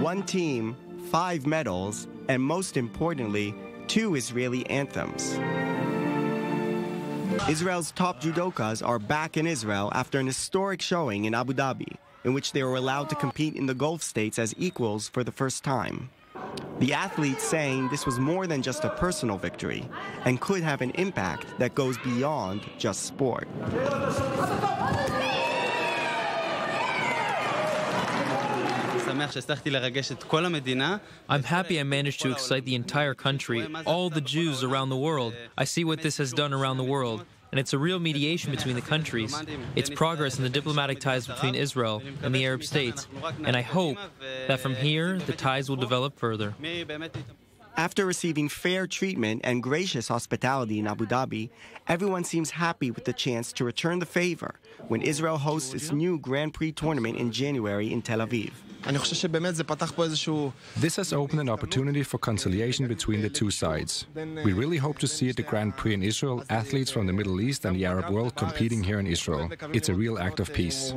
one team, five medals, and most importantly, two Israeli anthems. Israel's top judokas are back in Israel after an historic showing in Abu Dhabi, in which they were allowed to compete in the Gulf states as equals for the first time. The athletes saying this was more than just a personal victory and could have an impact that goes beyond just sport. I'm happy I managed to excite the entire country, all the Jews around the world. I see what this has done around the world. And it's a real mediation between the countries. It's progress in the diplomatic ties between Israel and the Arab states. And I hope that from here, the ties will develop further. After receiving fair treatment and gracious hospitality in Abu Dhabi, everyone seems happy with the chance to return the favor when Israel hosts its new Grand Prix tournament in January in Tel Aviv. This has opened an opportunity for conciliation between the two sides. We really hope to see at the Grand Prix in Israel athletes from the Middle East and the Arab world competing here in Israel. It's a real act of peace.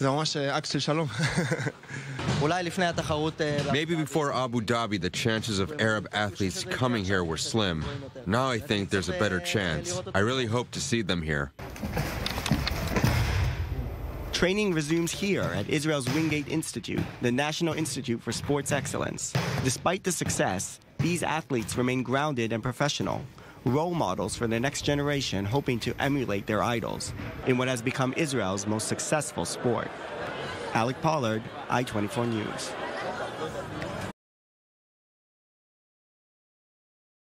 Maybe before Abu Dhabi, the chances of Arab athletes coming here were slim. Now I think there's a better chance. I really hope to see them here. Training resumes here at Israel's Wingate Institute, the National Institute for Sports Excellence. Despite the success, these athletes remain grounded and professional, role models for the next generation hoping to emulate their idols in what has become Israel's most successful sport. Alec Pollard, i24NEWS.